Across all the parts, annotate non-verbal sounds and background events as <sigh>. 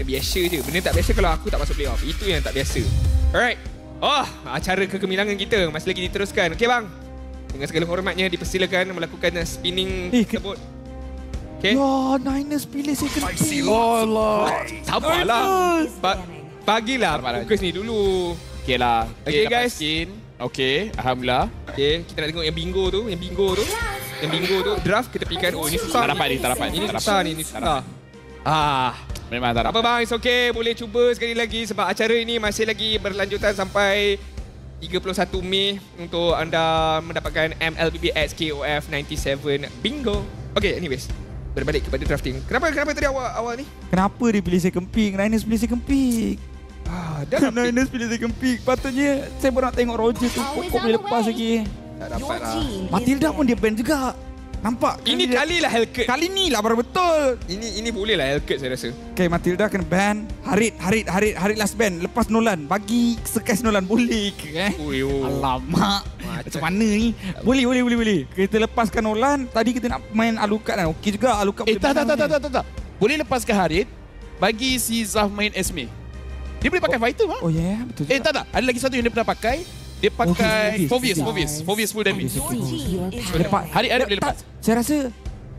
biasa je. Benda tak biasa kalau aku tak masuk playoff. Itu yang tak biasa. Alright. Oh, acara kegemilangan kita masih lagi diteruskan. Okey bang. Dengan segala hormatnya dipersilakan melakukan spinning Eh, ke- tersebut. Okey. Ya, Niners pilih second pick. Oh Allah. Sabarlah. Ba- bagilah Sabarlah. fokus ni dulu. Okay lah. Okay, dapat guys. Skin. Okay, Alhamdulillah. Okey, kita nak tengok yang bingo tu, yang bingo tu. Yang bingo tu draft kita tepikan. Oh, ini susah. Tak dapat ni, tak dapat ni. Ini susah ni, ini susah. Ah, Memang tak apa bang, it's okay. Boleh cuba sekali lagi sebab acara ini masih lagi berlanjutan sampai 31 Mei untuk anda mendapatkan MLBB XKOF 97 Bingo. Okay, anyways. Berbalik kepada drafting. Kenapa kenapa tadi awal awal ni? Kenapa dia pilih second pick? Niners pilih second pick. Ah, dah. <laughs> Niners pilih second pick. Patutnya saya pun nak tengok Roger tu. Pokok boleh lepas lagi. Tak dapat lah. Matilda pun dia ban juga. Nampak? Ini dia- kali lah Hellcat. Kali ni lah baru betul. Ini ini boleh lah Hellcat saya rasa. Okay, Matilda kena ban. Harit, Harit, Harit, Harit last ban. Lepas Nolan. Bagi sekais Nolan. Boleh ke eh? Ui, oh. Alamak. Macam mana ni? Boleh, boleh, boleh, boleh. Kita lepaskan Nolan. Tadi kita nak main Alucard kan. Okey juga Alucard Eh, boleh tak, tak, tak, tak, tak, tak, tak. Boleh lepaskan Harid. Bagi si Zaf main Esme. Dia boleh pakai fighter, mah? Oh ya, yeah, betul Eh, juga. tak, tak. Ada lagi satu yang dia pernah pakai. Dia pakai Fovius, Fovius, Fovius. Fovius. Fovius full damage. Lepas, Harit, Harit boleh tak, lepas. Saya rasa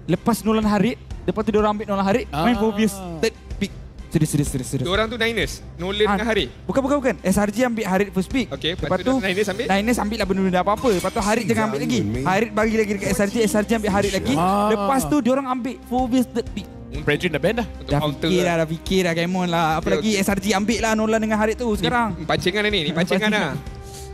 lepas Nolan Harit, lepas tu dia orang ambil Nolan Harit, main Ah. Fovius third pick. Serius, serius, serius, serius. Dua orang tu Niners. Nolan Ah, dengan Hari. Bukan, bukan, bukan. SRG ambil Harit first pick. Okey, lepas lepas tu tu Niners ambil? Niners ambil lah benda-benda apa-apa. Lepas tu Harit jangan ambil lagi. Harit bagi lagi dekat SRG, SRG ambil Harit lagi. Ah. Lepas tu dia orang ambil Fovius third pick. Brethren dah ban dah. Untuk Dah fikir lah, dah fikir lah Gaimon lah. Apa Okey, lagi SRG ambil lah Nolan dengan Harit tu sekarang. Ni, pancingan lah ni, ni pancingan lah.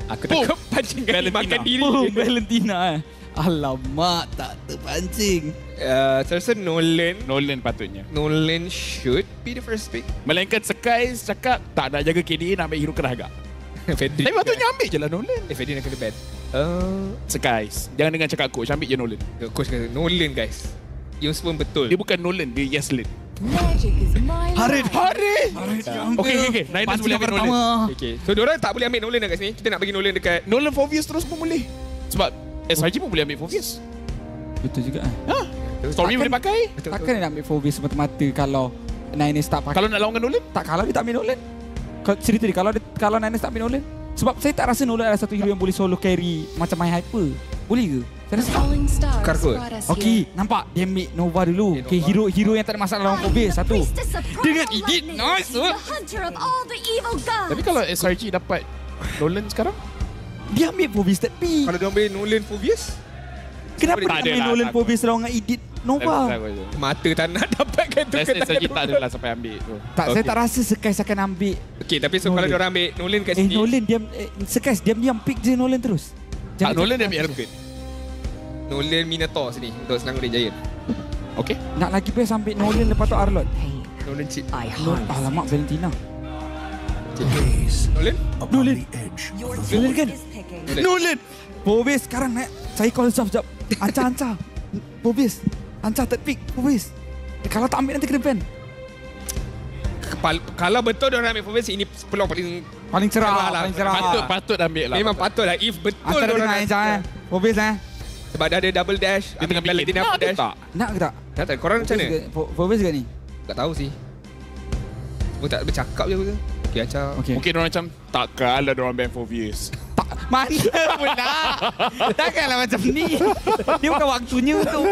Aku Boom. takut pancingan ni makan diri. Oh, Valentina eh. Alamak, tak terpancing. Uh, saya rasa Nolan Nolan patutnya. Nolan should be the first pick. Melainkan Skies cakap tak nak jaga KDA nak ambil hero agak. <laughs> Tapi patutnya ambil je lah Nolan. Eh, Fedric nak kena ban. Uh, Skies. Jangan dengan cakap coach, ambil je Nolan. coach kata Nolan guys. Yus pun betul. Dia bukan Nolan, dia Yeslen. Harit, Harid! Okay, okay, okay. Niners Pancing boleh ambil pertama. Nolan. Okay. So, diorang tak boleh ambil Nolan dekat sini. Kita nak bagi Nolan dekat... Nolan Fovius terus pun boleh. Sebab SRG pun boleh ambil Fovius. Betul juga. eh. Ha? Stormy Takkan- boleh pakai. Takkan dia nak ambil Fovius semata-mata kalau Niners tak pakai. Kalau nak lawan dengan Nolan, tak kalau dia tak ambil Nolan. Kalau cerita dia kalau dia, kalau Niners tak ambil Nolan. Sebab saya tak rasa Nolan ada satu hero yang boleh solo carry macam main hyper. Boleh ke? Saya rasa Tukar kot. Okey, nampak dia ambil Nova dulu. Okay, Okey, Nova. hero hero yang tak ada masalah lawan Fovius satu. Dengan edit nice tu. tapi kalau SRG dapat Nolan sekarang, Dia ambil Fovius third pick. Kalau dia ambil Nolan Fovius, Kenapa Tak dia ada ambil Nolan. Fovius lawan dengan edit Nova? mata tak nak dapatkan tu. Let's say SRG tak ada lah sampai ambil tu. Tak, saya Okey. tak rasa Sekais akan ambil. Okay, tapi so Nolan. kalau diorang ambil Nolan kat Eh, sini... Nolan diam eh, Sekais diam-diam pick je Nolan terus. Tak, Jangan Nolan dia ambil Elfgate. Nolan Minotaur sini untuk senang dia Giant. Okay. Nak lagi best ambil Nolan lepas tu Arlot. Nolan chip. Nol- Alamak Valentina. Nolan? Nolan. Nolan kan? Nolan. Nolan. Fovius sekarang nak saya call Zaf jap. Anca anca. Fovius. Anca third pick. Fovius. Eh, kalau tak ambil nanti kena ban. Kepal, kalau betul diorang ambil Fovius, ini peluang paling... Paling cerah, lah. paling cerah. Patut patut ambil lah. Memang patut lah. If betul Antara diorang dengan Anca eh. Eh. Sebab dia ada double dash. Dia tengah bikin. Valentina Nak apa ke dash. tak? Nak ke tak? Tak tahu. Korang macam mana? Fovius ke- ke ni? Tak tahu sih. Oh tak bercakap je betul. Okay, Acah. Okey. Mungkin orang macam takkan lah orang ban Fovius. Tak, mana pula. <laughs> Takkanlah macam ni. Dia bukan waktunya untuk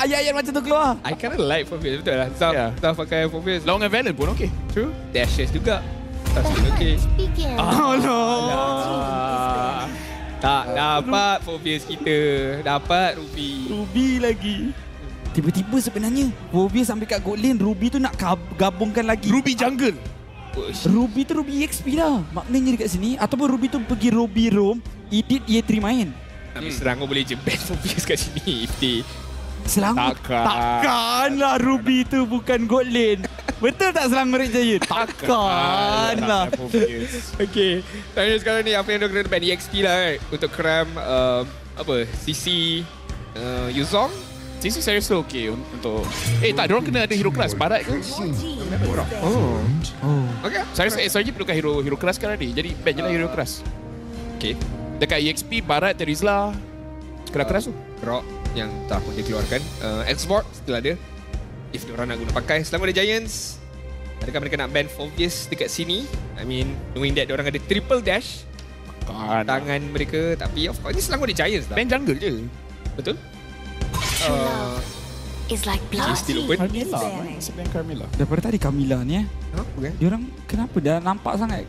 ayat-ayat macam tu keluar. I kinda like Fovius. Betul lah. Zaf, Yeah. Pakai Fovius. Lawan dengan Valen pun okay. True. Dashes juga. Tak still okay. Allah. Tak dapat Fovius kita. Dapat Ruby. Ruby lagi. Tiba-tiba sebenarnya Fovius sampai kat gold lane Ruby tu nak gab- gabungkan lagi Ruby Jungle. Ruby tu Ruby EXP lah Maknanya dekat sini Ataupun Ruby tu pergi Ruby roam Edit EA3 main Tapi serang kau boleh je ban <laughs> Fovius kat sini. If they Selangor Takkan. Takkan lah Ruby tu bukan gold lane. Betul tak Selangor Red Giant? Takkan. Lah. Okay Tanya sekarang ni Apa yang dia kena ban EXP lah right? Untuk cram uh, Apa? CC uh, Yuzong? Sisi saya rasa okay un- untuk Eh tak, diorang kena ada hero keras Barat ke? Oh. Oh. Okay. Saya rasa SRG perlukan hero hero keras sekarang ni. Jadi ban je lah hero keras Okay. Dekat EXP, Barat, Terizla Keras-keras tu. Rock Yang tak pun dia keluarkan uh, Export Still ada If diorang nak guna pakai Selangor The Giants Adakah mereka nak ban Fovius dekat sini? I mean, knowing that orang ada triple dash Kan. tangan mereka tapi of course ni Selangor The Giants lah. Ban jungle je. Betul? Uh, love is like blood. still open. Carmilla. Masih ban Carmilla. Daripada tadi Camila ni eh. huh? Bukan? Dia orang kenapa dah nampak sangat?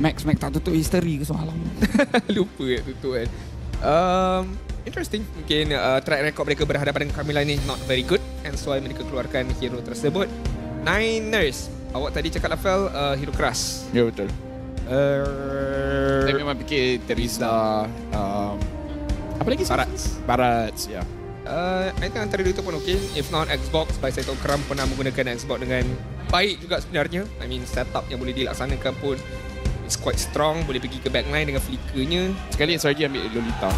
Max Max tak tutup history ke semalam? <laughs> Lupa ya tutup kan. Um, interesting. Mungkin uh, track record mereka berhadapan dengan Camila ni not very good. And so mereka keluarkan hero tersebut. Niners. Awak tadi cakap Lafel uh, hero keras. Ya betul. Uh, Saya memang fikir Teresa um, apa lagi sih? Barats. Barats, ya. Uh, I think antara dua tu pun okay. If not Xbox, by saya tahu Kram pernah menggunakan Xbox dengan baik juga sebenarnya. I mean setup yang boleh dilaksanakan pun it's quite strong. Boleh pergi ke backline dengan flickernya. Sekali SRG ambil Lolita.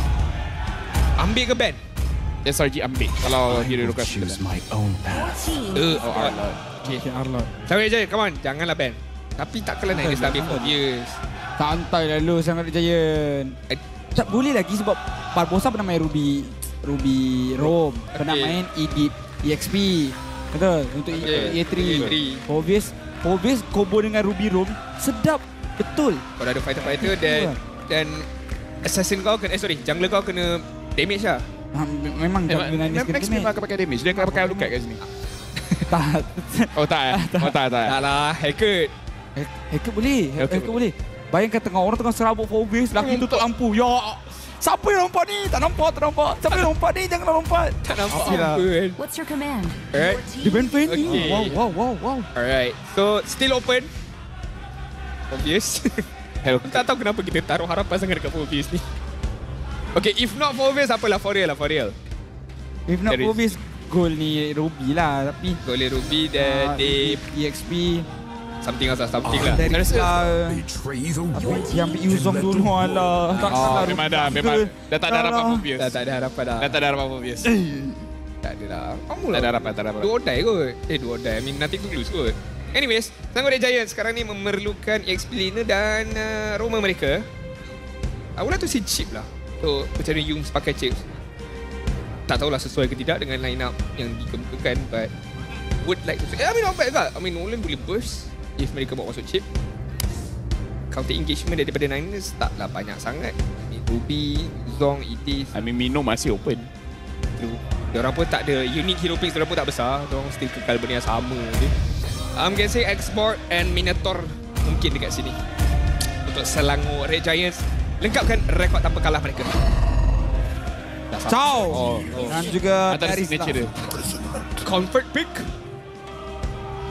Ambil ke band? SRG ambil kalau hero choose kita. my own. Uh, Oh, Arlot. Okay. Okay, Arlot. Sampai je, come on. Janganlah band. Tapi tak kalah naik dia ambil 4 years. Santai lah lu sangat Giant. Eh. Tak boleh lagi sebab Barbosa pernah main Ruby Ruby Rome. Pernah Okay. main Edit EXP. Betul. Untuk Okay. E3. E3. Obvious Obvious combo dengan Ruby Rome sedap. Betul. Kau dah ada fighter-fighter dan dan assassin kau kena eh sorry, jungler kau kena damage lah. Ha, me- memang Eh, guna Max Max memang akan pakai damage. Dia akan pakai Alucard kat sini. Tak. <laughs> Oh tak eh? <laughs> Oh tak tak. Tak lah, Hackett. Hacker boleh. Hacker Hacker boleh. Bayangkan tengah orang tengah serabut Obvious lagi tutup lampu. Ya. Siapa yang lompat ni? Tak nampak, tak nampak. Siapa yang lompat ni? Janganlah lompat. Tak nampak Apa lah. kan. What's your command? Alright. Dia pain ni. Okay. Wow, wow, wow, wow. Alright. So, still open. Obvious. Hell, <laughs> tak tahu kenapa kita taruh harapan sangat dekat Obvious ni. Okay, if not for Obvious, apalah for real lah, for real. If not There is- Obvious, goal ni Ruby lah. Tapi Boleh Ruby dan ah, they EXP. something else lah, something lah. Uh, the Tapi yang ambil Yuzong dulu alah. Tak Ah, salah memang dah, memang dah tak ada harapan obvious. Dah tak ada harapan dah. Dah tak ada harapan obvious. Tak ada lah. Kamu Tak ada harapan, tak ada harapan. Or die kot. Eh, or die. I mean, nothing to lose kot. Anyways, Selangor Red Giants sekarang ni memerlukan EXP Lina dan uh, Roma mereka. I would like to see chip lah. So, macam mana pakai chips. Tak tahulah sesuai ke tidak dengan line up yang dikemukakan but would like to see. I mean, not bad juga. I mean, Nolan boleh burst if mereka bawa masuk chip. Counter engagement daripada Niners taklah banyak sangat. I mean, Ruby, Zong, Edith, I mean Mino masih open. True. Diorang pun tak ada unique hero picks diorang pun tak besar. Diorang still kekal benda yang sama je. I'm gonna say Export and Minotaur mungkin dekat sini. Untuk Selangor Red Giants lengkapkan rekod tanpa kalah mereka. Ciao. Oh, oh. Dan juga Antara Paris signature dia. Comfort pick.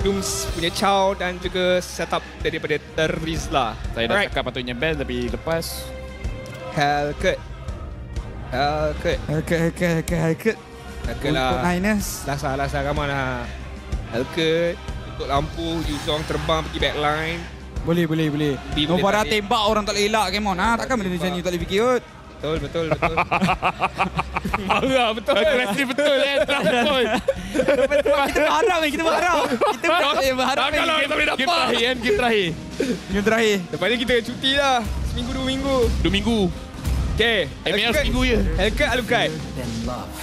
Dooms punya Chow dan juga setup daripada Terizla. Saya dah Alright. cakap patutnya ban tapi lepas. Hellcat. Hacker, hacker, hacker, hacker. Hellcat Untuk lah. Niners. Dah salah, dah come on lah. Hellcat. Tutup lampu. Yuzong terbang pergi backline. Boleh, boleh, boleh. Nobara tembak orang tak boleh elak, Kemon. Ha? Takkan benda macam ni tak boleh fikir kot. Betul, betul, betul. <laughs> Marah betul. Agresif betul eh. <laughs> Terang betul. Kita berharap, eh, kita berharap. Kita berharap, eh, berharap. eh. Kalau kita boleh dapat. Game terakhir kan, game terakhir. Game terakhir. Lepas ni kita cuti lah. Seminggu, dua minggu. Dua minggu. Okay. ML seminggu je. Hellcat, Alucard.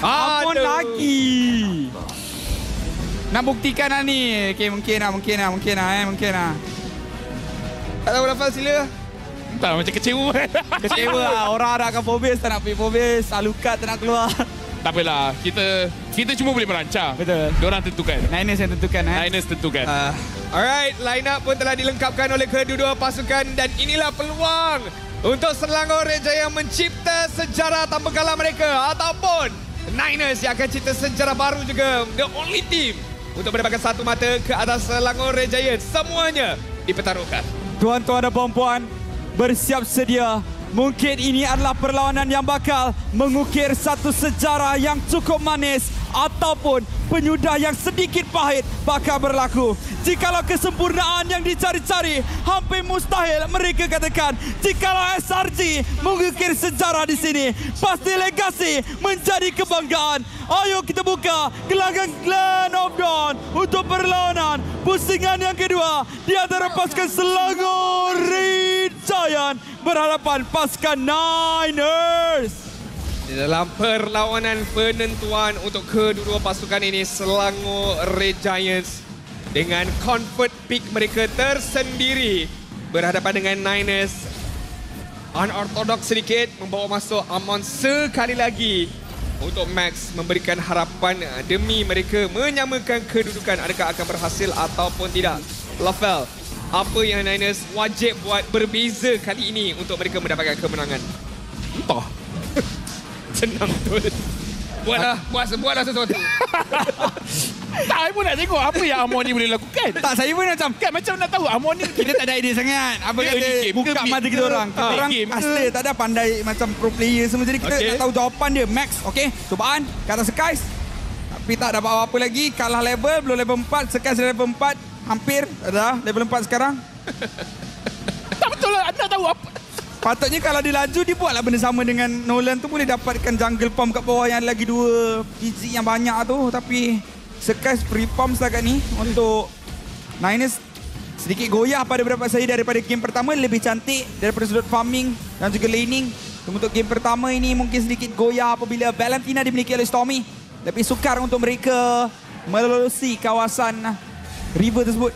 Apa lagi? Nak buktikan lah ni. Okay, mungkin lah, mungkin lah, mungkin lah, eh, mungkin lah. Tak tahu Lafaz sila. Tak macam kecewa. Kecewa lah. Orang ada akan Fobis, tak nak pergi Fobis. Alukat tak nak keluar. tak apalah. Kita kita cuma boleh merancang. Betul. Diorang tentukan. Niners yang tentukan, eh. Niners tentukan. Uh, alright, line up pun telah dilengkapkan oleh kedua-dua pasukan dan inilah peluang untuk Selangor Red Giant mencipta sejarah tanpa kalah mereka ataupun Niners yang akan cipta sejarah baru juga. The only team untuk mendapatkan satu mata ke atas Selangor Red Giant. Semuanya dipertaruhkan. Tuan-tuan dan puan-puan, bersiap sedia. Mungkin ini adalah perlawanan yang bakal mengukir satu sejarah yang cukup manis ataupun penyudah yang sedikit pahit bakal berlaku. Jikalau kesempurnaan yang dicari-cari hampir mustahil mereka katakan. Jikalau SRG mengukir sejarah di sini, pasti legasi menjadi kebanggaan. Ayo kita buka gelanggang Glen of Dawn untuk perlawanan. Pusingan yang kedua di antara pasukan Selangor Red Giant berhadapan pasukan Niners. Di dalam perlawanan penentuan untuk kedua-dua pasukan ini Selangor Red Giants dengan convert pick mereka tersendiri berhadapan dengan Niners. Unorthodox sedikit membawa masuk Amon sekali lagi untuk Max memberikan harapan uh, demi mereka menyamakan kedudukan adakah akan berhasil ataupun tidak. Lafel apa yang Niners wajib buat berbeza kali ini untuk mereka mendapatkan kemenangan? Entah. <laughs> senang betul buatlah buat buatlah sesuatu <laughs> Tak, I pun nak tengok apa yang Amon ni boleh lakukan. Tak, saya pun macam Kan macam nak tahu Amon ni kita tak ada idea sangat. Apa kata game buka mid mata kita orang. Kita Ah, orang game asli tak ada pandai macam pro player semua. Jadi kita Okey. tak tahu jawapan dia. Max, okey. Cubaan ke atas Skies. Tapi tak dapat apa-apa lagi. Kalah level, belum level 4. Skies dah level 4. Hampir dah level 4 sekarang. tak betul lah. Anda tahu apa. Patutnya kalau dia laju, dia buatlah benda sama dengan Nolan tu boleh dapatkan jungle pump kat bawah yang lagi dua PG yang banyak tu. Tapi Skies free pump setakat ni untuk Niners sedikit goyah pada pendapat saya daripada game pertama lebih cantik daripada sudut farming dan juga laning. Untuk game pertama ini mungkin sedikit goyah apabila Valentina dimiliki oleh Stormy. Lebih sukar untuk mereka melalui kawasan river tersebut.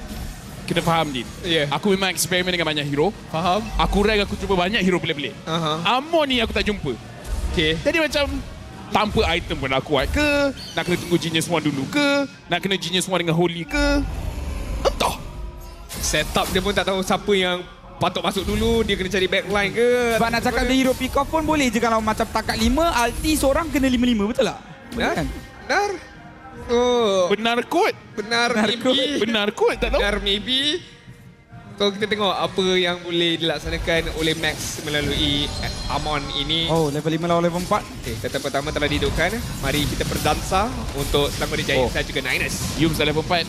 Kena faham, Din. Ya. Aku memang eksperimen dengan banyak hero. faham Aku rank aku jumpa banyak hero pelik-pelik. Aha. Amon ni aku tak jumpa. okey Jadi macam tanpa item pun nak kuat ke? Nak kena tunggu Genius One dulu ke? Nak kena Genius One dengan Holy ke? Entah. setup dia pun tak tahu siapa yang patut masuk dulu dia kena cari backline ke Sebab nak cakap dia hero pick off pun boleh je kalau macam takat 5, ulti seorang kena 5-5 betul tak? Betul benar kan? benar oh Benar kot. benar Benar maybe Benar kot. Tak tahu. benar maybe so kita tengok apa yang boleh dilaksanakan oleh Max melalui eh, Amon ini Oh, level 5 lawan level 4. Okay, tata pertama telah didudukkan. Mari kita berdansa untuk Selangor The Giants Oh. dan juga Niners. Yum dah level 4.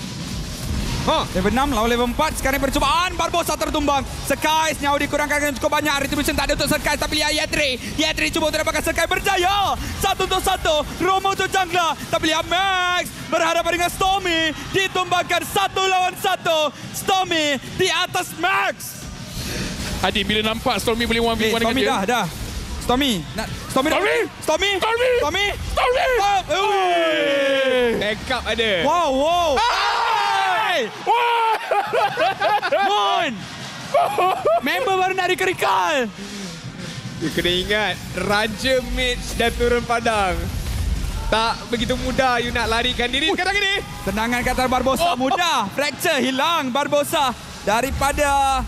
Ha, Level 6 lawan level 4 Sekarang percubaan Barbosa tertumbang. Skies nyawa dikurangkan dengan cukup banyak. Retribution tak ada untuk Skies Tapi lihat Yatri. Yatri cuba untuk dapatkan Skies berjaya. Satu untuk satu. Romo untuk jungler Tapi lihat Max Berhadapan dengan Stormy. Ditumbangkan satu lawan satu. Stormy di atas Max. Adi bila nampak Stormy boleh 1v1 Eh, dengan Stormy dia. dah dah. Stormy. Nak, Stormy Stormy! Stormy! Stormy! Stormy! Stormy! Stop Eh. backup ada. Wow wow. Hey! Moon Member baru nak recall You kena ingat, Raja Mitch dah turun padang. Tak begitu mudah you nak larikan diri sekarang ini. Tendangan kata Barbosa mudah. Fracture hilang Barbosa daripada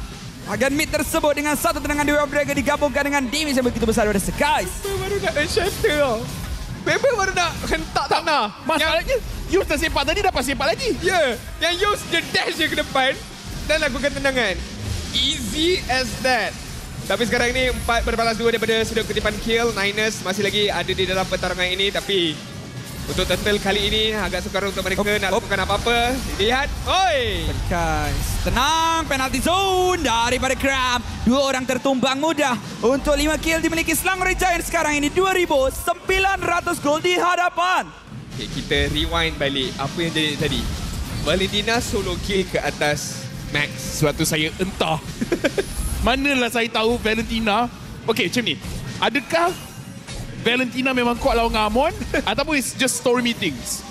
bahagian mid tersebut dengan satu tendangan Dewa Dragon digabungkan dengan damage yang begitu besar daripada Skies. Baru nak shatter tau. Member baru nak hentak tanah. Masalahnya, Yum tak sepak tadi dapat sepak lagi. Ya, yang Yus dia dash je ke depan dan lakukan tendangan. Easy as that. Tapi sekarang ni empat berbalas dua daripada sudut kutipan kill. Niners masih lagi ada di dalam pertarungan ini tapi untuk Turtle kali ini agak sukar untuk mereka Op, nak op. lakukan apa-apa. Lihat. Oi! Skies. Tenang penalty zone daripada Cram. Dua orang tertumbang mudah untuk lima kill dimiliki Selangor Giants sekarang ini 2900 gol di hadapan. Okay, kita rewind balik apa yang jadi tadi. Valentina solo kill ke atas Max. Suatu saya entah. <laughs> Manalah saya tahu Valentina. Okey, macam ni. Adakah Valentina memang kuat lawan dengan Amon <laughs> ataupun it's just story meetings?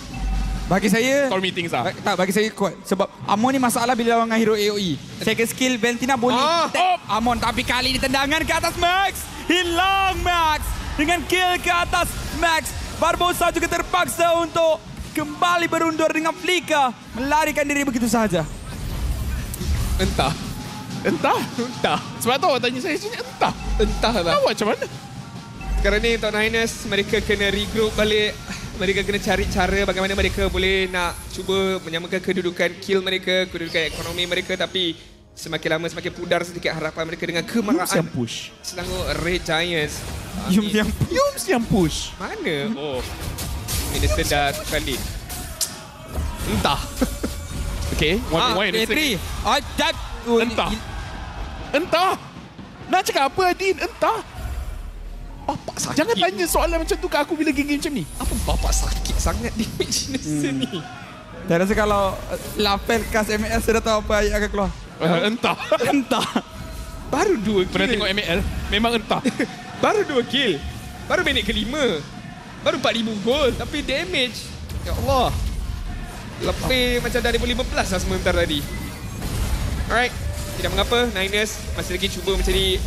Bagi saya Story meetings lah. Ba- Tak, bagi saya kuat. Sebab Amon ni masalah bila lawan dengan hero AOE. Second skill, Valentina boleh Ah, tag Amon. Tapi kali ini tendangan ke atas Max. Hilang Max. Dengan kill ke atas Max. Barbosa juga terpaksa untuk kembali berundur dengan Flika. Melarikan diri begitu sahaja. Entah. Entah. Entah. Sebab tu awak tanya saya sini entah. Entahlah. Tahu macam mana? Sekarang ni untuk Niners mereka kena regroup balik. Mereka kena cari cara bagaimana mereka boleh nak cuba menyamakan kedudukan kill mereka, kedudukan ekonomi mereka tapi semakin lama semakin pudar sedikit harapan mereka dengan Yums kemarahan yang push. Selangor Red Giants. Yum ni- yang Yums yang push. Mana? Oh. Minister dah lead. Entah. Okay, one Ah, one A3. Ah, that. Oh, Entah. Entah. Nak cakap apa Adin? Entah. Bapak sakit. Jangan tanya soalan macam tu ke aku bila game-game macam ni. Apa bapak sakit sangat damage hmm. ni? Saya rasa kalau uh, Lapel kas MS sudah tahu apa ayat akan keluar. Uh, entah. <laughs> Entah. Baru dua kill. Pernah tengok ML? Memang entah. <laughs> Baru dua kill. Baru minit kelima. Baru 4,000 gol. Tapi damage. Ya Allah. Lebih macam dah 2015 lah sebentar tadi. Alright. Tidak mengapa. Niners masih lagi cuba mencari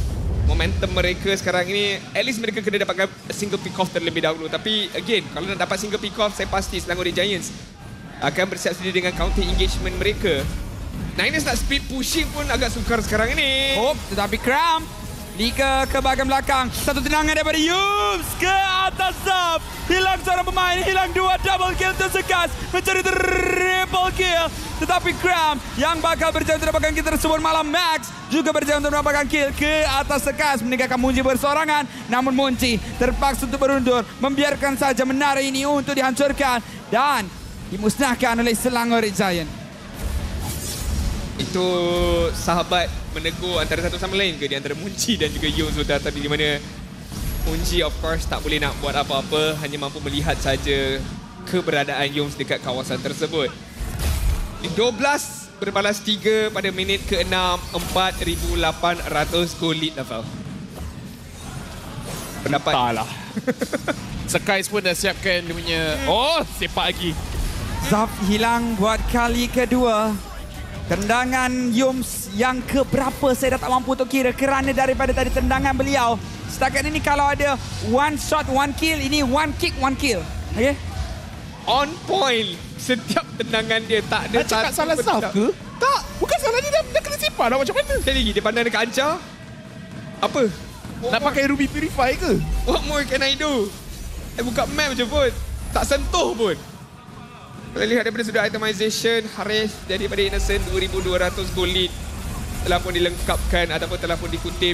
momentum mereka sekarang ini. At least mereka kena dapatkan single pick off terlebih dahulu. Tapi again, kalau nak dapat single pick off, saya pasti Selangor The Giants akan bersiap sedia dengan counter engagement mereka. Niners nak speed pushing pun agak sukar sekarang ini. Oh, tetapi Cram Liga ke bahagian belakang. Satu tendangan daripada Yums ke. Hilang seorang pemain, hilang dua double kill tersekas. Mencari triple kill. Tetapi Cram yang bakal berjaya untuk dapatkan kill tersebut malam Max juga berjaya untuk mendapatkan kill ke atas sekas meninggalkan Munci bersorangan. Namun Munci terpaksa untuk berundur. Membiarkan saja menara ini untuk dihancurkan. Dan dimusnahkan oleh Selangor Giant. Itu sahabat menegur antara satu sama lain ke di antara Munci dan juga Yun sudah tadi di mana Munci of course tak boleh nak buat apa-apa hanya mampu melihat saja keberadaan Yums dekat kawasan tersebut. Di 12 berbalas 3 pada minit ke-6 4,800 goal lead level. Pendapat Entahlah. Sekais <laughs> pun dah siapkan dia punya... Oh, sepak lagi. Zaf hilang buat kali kedua. Tendangan Yums yang keberapa saya dah tak mampu untuk kira kerana daripada tadi tendangan beliau. Setakat ini kalau ada one shot, one kill, ini one kick, one kill. Okay? on point. Setiap tendangan dia tak ada Nak cakap satu salah pun Zaf tak- ke? Tak. Bukan salah dia dah, dah kena sepak dah macam mana? Sekali lagi dia pandang dekat Anca. Apa? Nak pakai Ruby Purify ke? What more can I do? I buka map je pun. Tak sentuh pun. Kalau lihat daripada sudut itemization, Haris daripada Innocent 2,200 gold lead telah pun dilengkapkan ataupun telah pun dikutip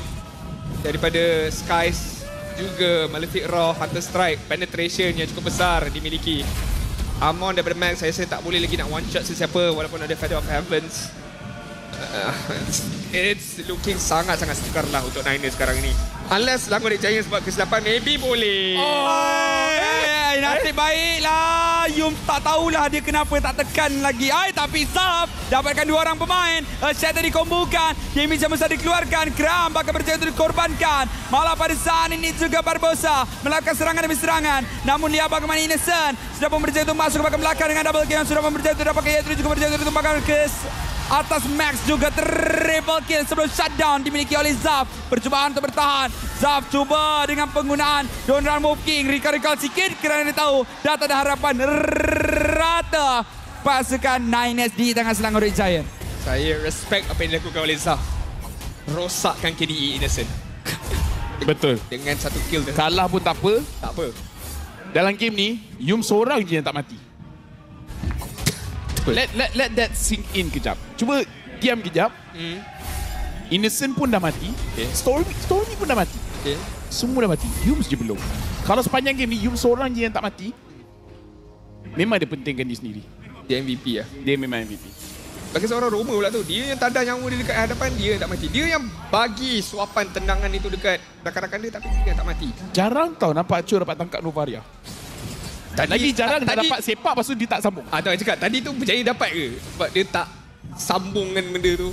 daripada Skies juga Malefic Raw, Hunter Strike, penetration yang cukup besar dimiliki. Amon daripada Max, saya rasa tak boleh lagi nak one shot sesiapa walaupun ada Feather of Heavens. Uh, it's looking sangat-sangat sukar lah untuk Niners sekarang ini. Unless Selangor The Giants buat kesilapan, maybe boleh. Oh, nasib baiklah. Yum tak tahulah dia kenapa tak tekan lagi. Ay, tapi Zaf dapatkan dua orang pemain. Dikombokan. Damage yang besar dikeluarkan. Kram bakal berjaya untuk dikorbankan. Malah pada saat ini juga Barbosa melakukan serangan demi serangan. Namun lihat bagaimana Innocent sudah pun berjaya untuk masuk ke belakang dengan double kill. Sudah pun berjaya untuk dapatkan Yatri juga berjaya untuk ditumbangkan ke atas Max juga triple kill sebelum shutdown dimiliki oleh Zaf. Percubaan untuk bertahan. Zaf cuba dengan penggunaan Don't Run Move King. Recall-recall sikit kerana dia tahu dah tak ada harapan rata pasukan 9S di tangan Selangor Red Giant. Saya respect apa yang dilakukan oleh Zaf. Rosakkan KDE Innocent. Betul. Dengan satu kill tu. Kalah pun tak apa. Tak apa. Dalam game ni, Yum seorang je yang tak mati. Let let let that sink in kejap. Cuba diam kejap. Hmm. Innocent pun dah mati. Okay. Stormy Stormy pun dah mati. Okay. Semua dah mati. Yum je belum. Kalau sepanjang game ni Yum seorang je yang tak mati, memang dia pentingkan dia sendiri. Dia MVP lah. Dia memang MVP. Bagi seorang Roma pula tu, dia yang tanda nyawa dia dekat hadapan, dia tak mati. Dia yang bagi suapan tendangan itu dekat rakan-rakan dia tapi dia tak mati. Jarang tau nampak Acur dapat tangkap Novaria. Tadi, Lagi jarang nak tadi, dapat sepak lepas tu dia tak sambung. Ah, tahu cakap, tadi tu berjaya dapat ke? Sebab dia tak sambung dengan benda tu.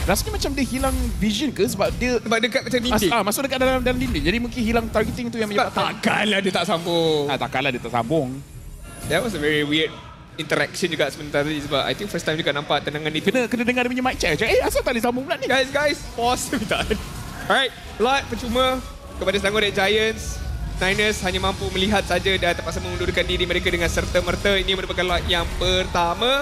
Rasanya macam dia hilang vision ke sebab dia Sebab dekat macam dinding. ah, masuk dekat dalam dalam dinding. Jadi mungkin hilang targeting tu yang menyebabkan takkanlah dia tak sambung. Ah, takkanlah dia tak sambung. That was a very weird interaction juga sebentar tadi sebab I think first time juga nampak tendangan itu. Kena kena dengar dia punya mic check. Eh asal tak boleh sambung pula ni? Guys, guys, pause <laughs> sebentar. Alright, lot percuma kepada Selangor Red Giants. Niners hanya mampu melihat saja dan terpaksa mengundurkan diri mereka dengan serta-merta. Ini merupakan lot yang pertama.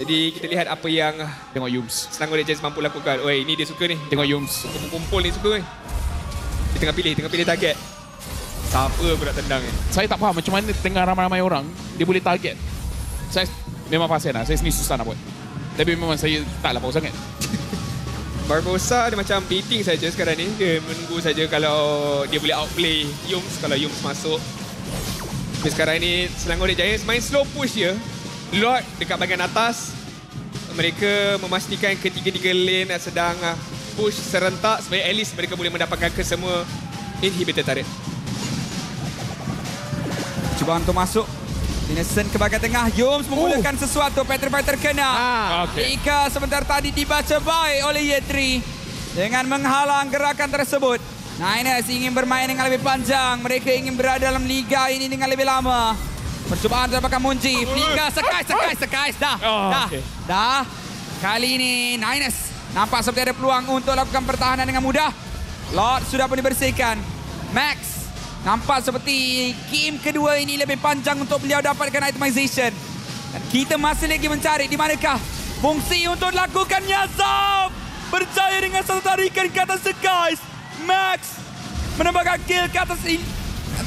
Jadi kita lihat apa yang Tengok Yums. Selangor Giants mampu lakukan. Oi, ini dia suka ni. Tengok Yums. Kumpul-kumpul ni suka ni. Dia tengah pilih, tengah pilih target. Siapa aku nak tendang ni? Saya tak faham macam mana tengah ramai-ramai orang dia boleh target. Saya memang faham lah. Saya sendiri susah nak buat. Tapi memang saya taklah power sangat. <laughs> Barbosa dia macam baiting saja sekarang ni. Dia menunggu saja kalau dia boleh outplay Yums kalau Yums masuk. Tapi sekarang ni Selangor Giants main slow push je. Lord dekat bahagian atas. Mereka memastikan ketiga-tiga lane sedang ah, push serentak supaya at least mereka boleh mendapatkan kesemua inhibitor turret. Cubaan untuk masuk. Innocent ke bahagian tengah. Yums memulakan sesuatu. Petrify terkena. Ah, okey. Ika sebentar tadi dibaca baik oleh Yetri. Dengan menghalang gerakan tersebut. Niners ingin bermain dengan lebih panjang. Mereka ingin berada dalam liga ini dengan lebih lama. Percubaan dapatkan Munji. Flicker, sekais, sekais, sekais. Dah, Oh, dah, okey. dah. Kali ini Niners nampak seperti ada peluang untuk lakukan pertahanan dengan mudah. Lord sudah pun dibersihkan. Max nampak seperti game kedua ini lebih panjang untuk beliau dapatkan itemization. Dan kita masih lagi mencari di manakah fungsi untuk lakukan Yazam. Berjaya dengan satu tarikan ke atas Sekais. Max menambahkan kill ke atas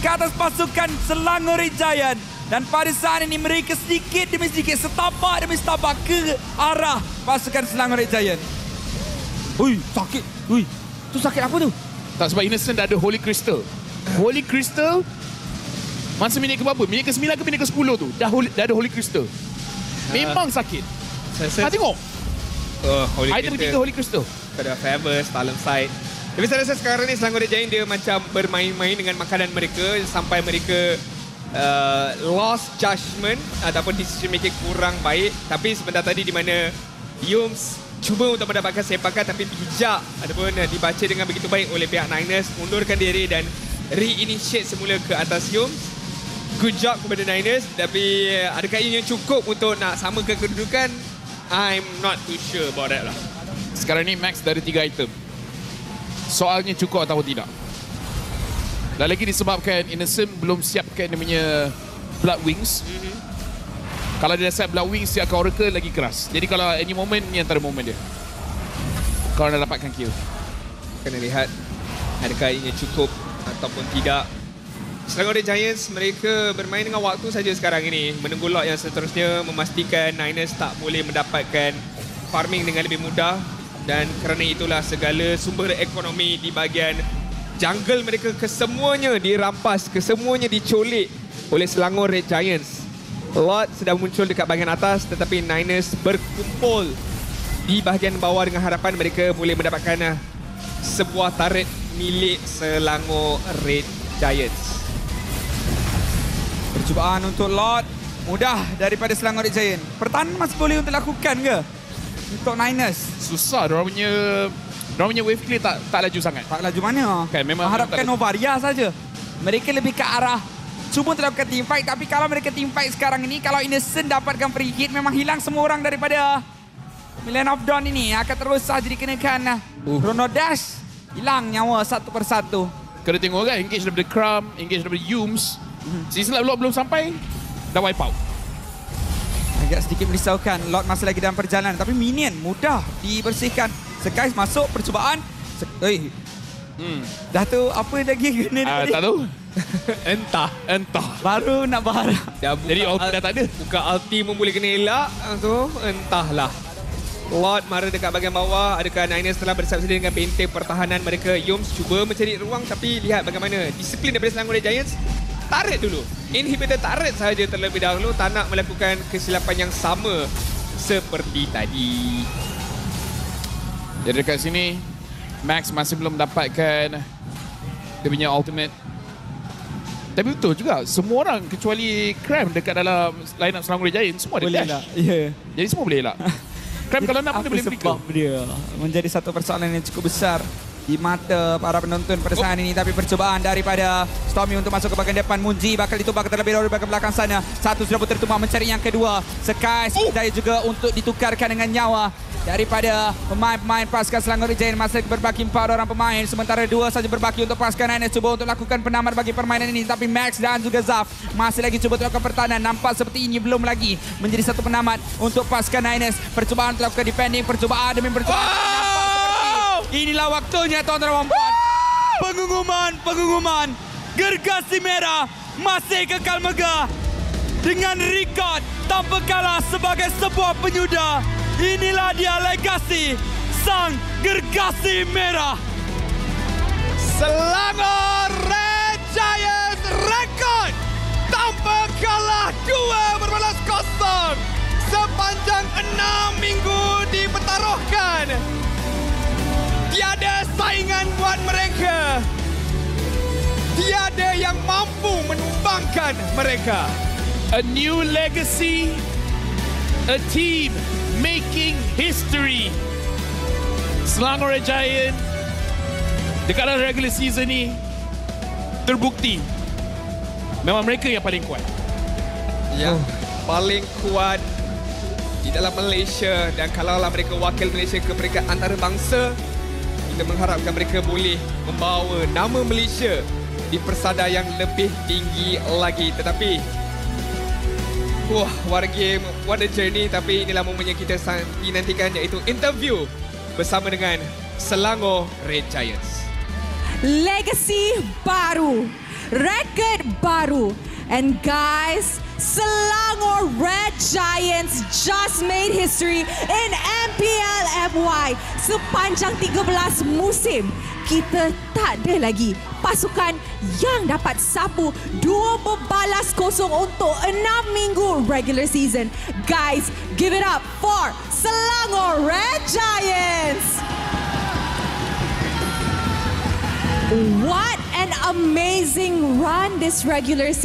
ke atas pasukan Selangor Giant. Dan pada saat ini mereka sedikit demi sedikit setapak demi setapak ke arah pasukan Selangor Red Giant. Ui, sakit. Ui, tu sakit apa tu? Tak sebab Innocent dah ada Holy Crystal. Holy Crystal masa minit ke berapa? Minit ke 9 ke minit ke 10 tu? Dah, holy, dah ada Holy Crystal. Memang sakit. Saya Ha, tengok. oh, Holy Item Crystal. ketiga Holy Crystal. Pada Favor, Stalem Side. Tapi saya rasa sekarang ni Selangor Red Giant dia macam bermain-main dengan makanan mereka sampai mereka uh, lost judgment ataupun decision making kurang baik. Tapi sebentar tadi di mana Yums cuba untuk mendapatkan sepakan tapi bijak ataupun uh, dibaca dengan begitu baik oleh pihak Niners mundurkan diri dan reinitiate semula ke atas Yums. Good job kepada Niners tapi uh, adakah ini cukup untuk nak samakan kedudukan? I'm not too sure about that lah. Sekarang ni Max ada 3 item. Soalnya cukup atau tidak. Dan lagi disebabkan Innocent belum siapkan dia punya Blood Wings. Mhm. Kalau dia dah siap Blood Wings, dia akan Oracle lagi keras. Jadi kalau any moment, ni antara moment dia. Kalau dah dapatkan kill. kena lihat adakah ini cukup ataupun tidak. Selangor Red Giants mereka bermain dengan waktu saja sekarang ini. Menunggu lot yang seterusnya memastikan Niners tak boleh mendapatkan farming dengan lebih mudah dan kerana itulah segala sumber ekonomi di bahagian jungle mereka kesemuanya dirampas, kesemuanya dicolik oleh Selangor Red Giants. Lot sedang muncul dekat bahagian atas tetapi Niners berkumpul di bahagian bawah dengan harapan mereka boleh mendapatkan uh, sebuah turret milik Selangor Red Giants. Percubaan untuk Lord mudah daripada Selangor Red Giant. Pertahanan masih boleh untuk lakukan ke? Untuk Niners. Susah, diorang punya... Diorang punya wave clear tak, tak laju sangat. Tak laju mana? Kan, memang- Harapkan Novaria saja. Mereka lebih ke arah cuba untuk lakukan team fight. Tapi kalau mereka team fight sekarang ini, kalau Innocent dapatkan free hit, memang hilang semua orang daripada Million of Dawn ini. Akan terus saja dikenakan uh. Chrono Dash. Hilang nyawa satu persatu. Kena tengok kan, engage daripada Crumb, engage daripada Yums. Sisi selap belum sampai, dah wipe out. Agak sedikit merisaukan. Lord masih lagi dalam perjalanan. Tapi minion mudah dibersihkan. Sekais masuk percubaan. Se Oi, Hmm. dah tu apa lagi kena Uh, tadi? tak tahu. <laughs> Entah. Entah. Baru nak berharap. Dah buka Jadi ulti dah tak ada. Buka ulti pun boleh kena elak ah, tu entahlah. Lord mara dekat bahagian bawah. Adakah Niners telah bersiap sedia dengan benteng pertahanan mereka? Yums cuba mencari ruang tapi lihat bagaimana disiplin daripada Selangor Giants. Tarik dulu. Inhibitor tarik sahaja terlebih dahulu. Tak nak melakukan kesilapan yang sama seperti tadi. Jadi dekat sini, Max masih belum dapatkan dia punya ultimate. Tapi betul juga, semua orang kecuali Cram dekat dalam line up Selangor Giant, semua ada Boleh dash. lah. Ya. Jadi semua boleh lah. <laughs> Cram kalau nak pun boleh sebab dia menjadi satu persoalan yang cukup besar di mata para penonton pada saat ini tapi percubaan daripada Stormy untuk masuk ke bahagian depan Munji bakal ditumbak terlebih dahulu bahagian belakang sana satu sudah pun tertumbang mencari yang kedua Sky berjaya juga untuk ditukarkan dengan nyawa daripada pemain-pemain pasukan Selangor Giant masih berbaki empat orang pemain. Sementara dua saja berbaki untuk pasukan NS cuba untuk lakukan penamat bagi permainan ini. Tapi Max dan juga Zaf masih lagi cuba untuk lakukan pertahanan. Nampak seperti ini belum lagi menjadi satu penamat untuk pasukan NS percubaan untuk lakukan defending percubaan demi percubaan. Seperti inilah waktunya tuan-tuan dan puan. Pengumuman pengumuman gergasi merah masih kekal megah dengan rekod tanpa kalah sebagai sebuah penyudah. Inilah dia legasi sang gergasi merah. Selangor Red Giants rekod tanpa kalah dua berbalas kosong sepanjang enam minggu dipertaruhkan. Tiada saingan buat mereka. Tiada yang mampu menumbangkan mereka. A new legacy, a team making history. Selangor Giant dekat dalam regular season ni terbukti memang mereka yang paling kuat. yang paling kuat di dalam Malaysia dan kalaulah mereka wakil Malaysia ke peringkat antarabangsa kita mengharapkan mereka boleh membawa nama Malaysia di persada yang lebih tinggi lagi tetapi wah a game what a journey tapi inilah momen yang kita sangat dinantikan iaitu interview bersama dengan Selangor Red Giants legacy baru, record baru. And guys, Selangor Red Giants just made history in MPL FY. Sepanjang 13 musim, kita tak ada lagi pasukan yang dapat sapu dua berbalas kosong untuk enam minggu regular season. Guys, give it up for Selangor Red Giants! What an amazing run this regular season.